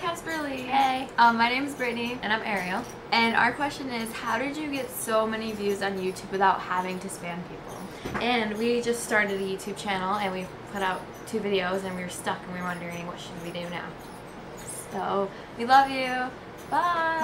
Caspar Lee. Hey. Um, my name is Brittany. And I'm Ariel. And our question is, how did you get so many views on YouTube without having to spam people? And we just started a YouTube channel and we put out two videos and we were stuck and we were wondering what should we do now. So, we love you. Bye.